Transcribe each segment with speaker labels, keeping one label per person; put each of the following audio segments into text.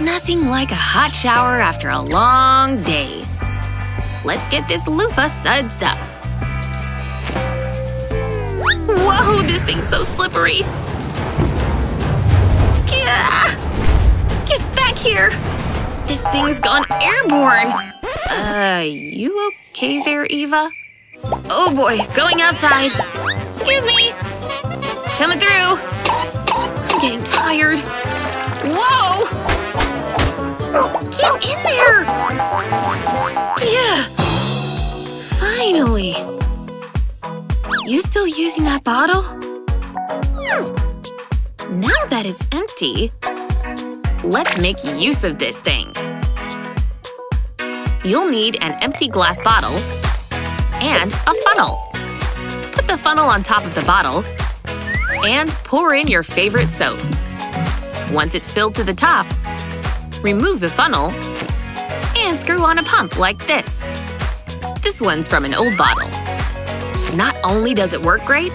Speaker 1: Nothing like a hot shower after a long day. Let's get this loofah sudsed up. Whoa, this thing's so slippery! Get back here! This thing's gone airborne! Uh, you okay there, Eva? Oh boy, going outside. Excuse me! Coming through! I'm getting tired. Whoa! Get in there! Yeah! Finally! You still using that bottle? Hmm. Now that it's empty, let's make use of this thing. You'll need an empty glass bottle and a funnel. Put the funnel on top of the bottle and pour in your favorite soap. Once it's filled to the top, remove the funnel and screw on a pump like this. This one's from an old bottle. Not only does it work great,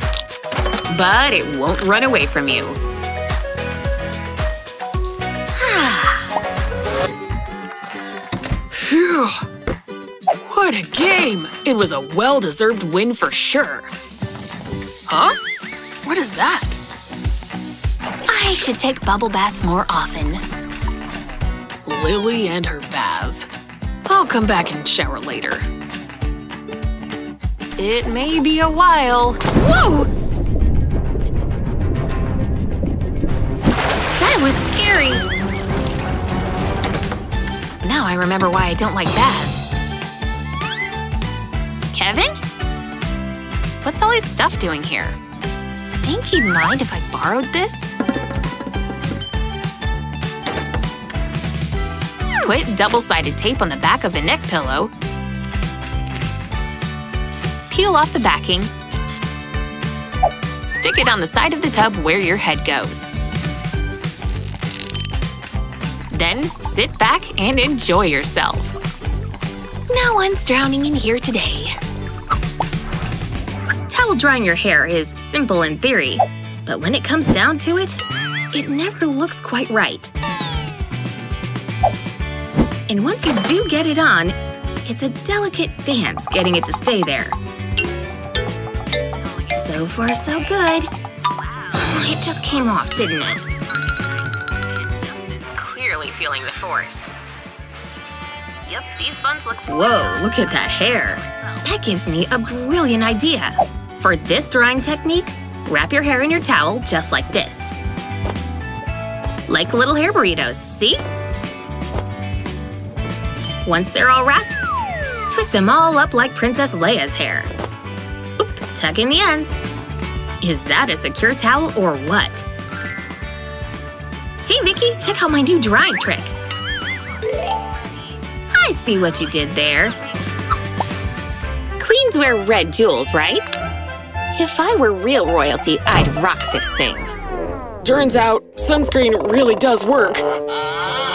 Speaker 1: but it won't run away from you.
Speaker 2: Phew! What a game! It was a well-deserved win for sure. Huh? What is that?
Speaker 1: I should take bubble baths more often.
Speaker 2: Lily and her baths. I'll come back and shower later.
Speaker 1: It may be a while. Whoa! That was scary! Now I remember why I don't like baths. Kevin? What's all his stuff doing here? Think he'd mind if I borrowed this? Put double-sided tape on the back of the neck pillow. Peel off the backing. Stick it on the side of the tub where your head goes. Then sit back and enjoy yourself. No one's drowning in here today. Towel drying your hair is simple in theory, but when it comes down to it, it never looks quite right. And once you do get it on, it's a delicate dance getting it to stay there. So far, so good. It just came off, didn't it? Justin's clearly feeling the force. Yep, these buns look- Whoa, look at that hair. That gives me a brilliant idea. For this drying technique, wrap your hair in your towel just like this. Like little hair burritos, see? Once they're all wrapped, twist them all up like Princess Leia's hair. Oop, tuck in the ends. Is that a secure towel or what? Hey Vicky, check out my new drying trick. I see what you did there. Queens wear red jewels, right? If I were real royalty, I'd rock this thing.
Speaker 2: Turns out, sunscreen really does work.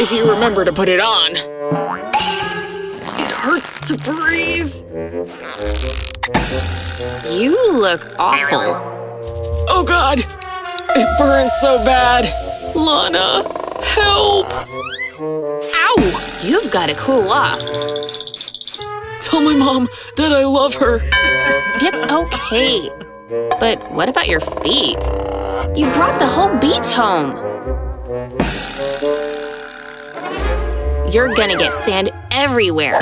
Speaker 2: If you remember to put it on. To breathe.
Speaker 1: You look awful.
Speaker 2: Oh god! It burns so bad! Lana, help!
Speaker 1: Ow! You've got to cool off.
Speaker 2: Tell my mom that I love her.
Speaker 1: It's okay. But what about your feet? You brought the whole beach home. You're gonna get sand everywhere.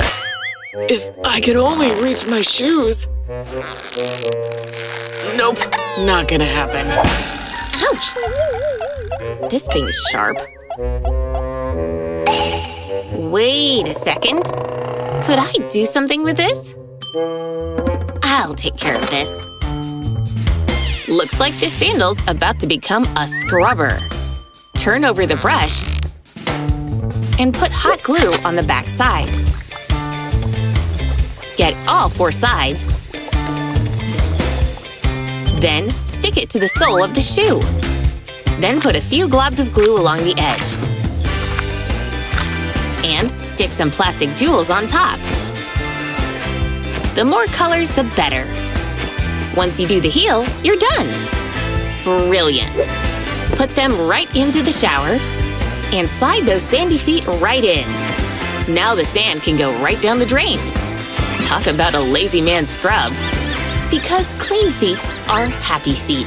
Speaker 2: If I could only reach my shoes. Nope, not gonna happen.
Speaker 1: Ouch! This thing is sharp. Wait a second. Could I do something with this? I'll take care of this. Looks like this sandal's about to become a scrubber. Turn over the brush and put hot glue on the back side. Get all four sides. Then stick it to the sole of the shoe. Then put a few globs of glue along the edge. And stick some plastic jewels on top. The more colors, the better. Once you do the heel, you're done. Brilliant. Put them right into the shower And slide those sandy feet right in. Now the sand can go right down the drain. Talk about a lazy man scrub. Because clean feet are happy feet.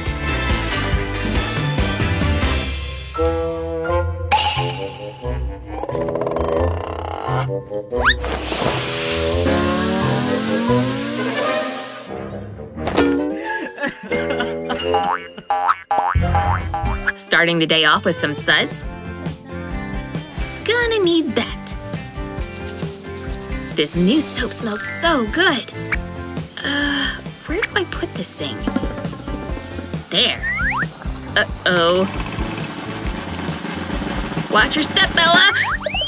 Speaker 1: Starting the day off with some suds? This new soap smells so good. Uh, where do I put this thing? There. Uh-oh. Watch your step, Bella!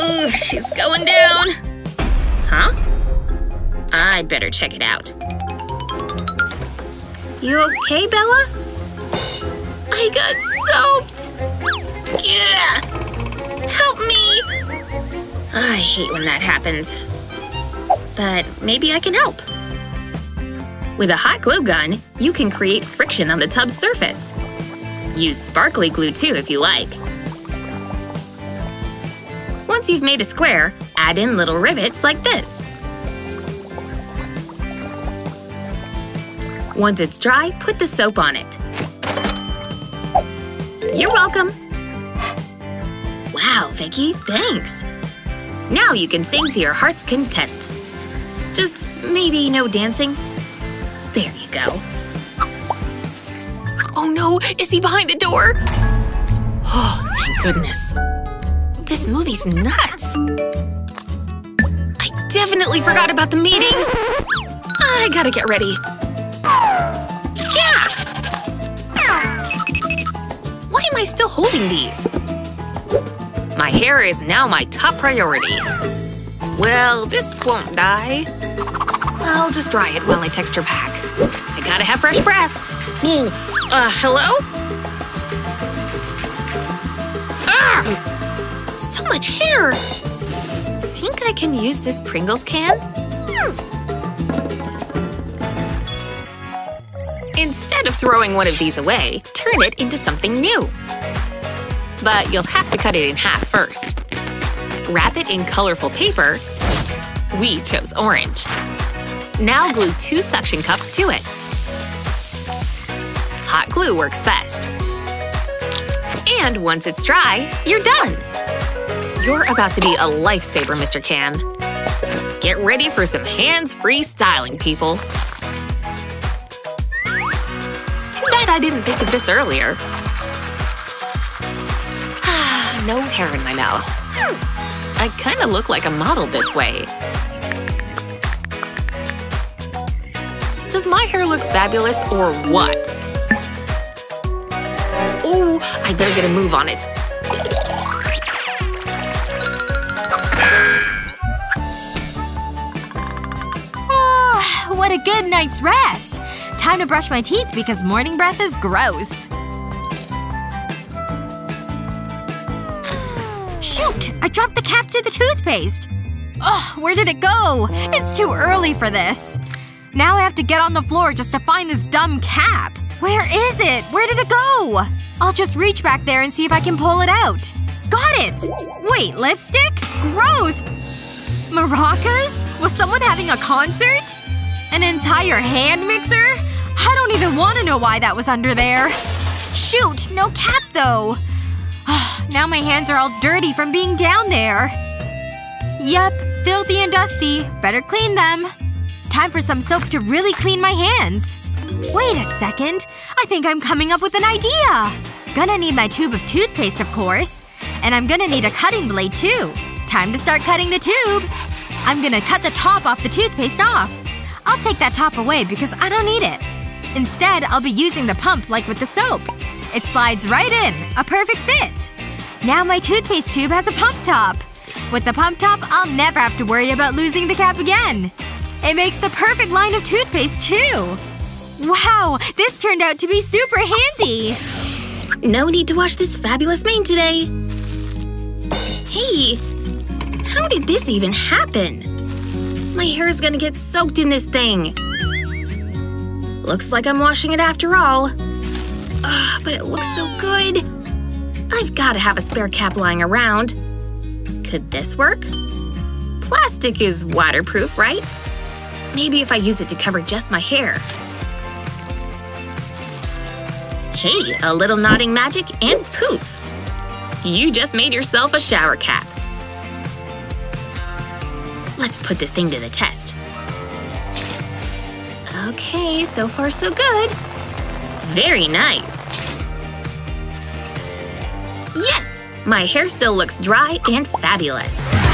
Speaker 1: Ooh, she's going down. Huh? I'd better check it out. You okay, Bella? I got soaped! Yeah! Help me! I hate when that happens. But maybe I can help. With a hot glue gun, you can create friction on the tub's surface. Use sparkly glue too if you like. Once you've made a square, add in little rivets like this. Once it's dry, put the soap on it. You're welcome! Wow, Vicky, thanks! Now you can sing to your heart's content. Just maybe no dancing? There you go. Oh no, is he behind the door? Oh, thank goodness. This movie's nuts! I definitely forgot about the meeting! I gotta get ready. Yeah! Why am I still holding these? My hair is now my top priority. Well, this won't die. I'll just dry it while I text her back. I gotta have fresh breath. Uh, hello? Ah! So much hair! Think I can use this Pringles can? Instead of throwing one of these away, turn it into something new. But you'll have to cut it in half first. Wrap it in colorful paper. We chose orange. Now glue two suction cups to it. Hot glue works best. And once it's dry, you're done! You're about to be a lifesaver, Mr. Can. Get ready for some hands-free styling, people. Too bad I didn't think of this earlier. no hair in my mouth. I kinda look like a model this way. Does my hair look fabulous or what? Ooh, I better get a move on it.
Speaker 3: Oh, what a good night's rest! Time to brush my teeth because morning breath is gross. Shoot! I dropped the cap to the toothpaste! Ugh, where did it go? It's too early for this. Now I have to get on the floor just to find this dumb cap. Where is it? Where did it go? I'll just reach back there and see if I can pull it out. Got it! Wait, lipstick? Gross! Maracas? Was someone having a concert? An entire hand mixer? I don't even want to know why that was under there. Shoot, no cap though. Ah, now my hands are all dirty from being down there. Yep, filthy and dusty. Better clean them. Time for some soap to really clean my hands. Wait a second. I think I'm coming up with an idea. Gonna need my tube of toothpaste, of course. And I'm gonna need a cutting blade, too. Time to start cutting the tube. I'm gonna cut the top off the toothpaste off. I'll take that top away because I don't need it. Instead, I'll be using the pump like with the soap. It slides right in. A perfect fit. Now my toothpaste tube has a pump top. With the pump top, I'll never have to worry about losing the cap again. It makes the perfect line of toothpaste, too. Wow, this turned out to be super handy!
Speaker 1: No need to wash this fabulous mane today. Hey, how did this even happen? My hair is gonna get soaked in this thing. Looks like I'm washing it after all. Ugh, but it looks so good. I've gotta have a spare cap lying around. Could this work? Plastic is waterproof, right? Maybe if I use it to cover just my hair. Hey, a little nodding magic and poof! You just made yourself a shower cap. Let's put this thing to the test. Okay, so far so good. Very nice. Yes! My hair still looks dry and fabulous.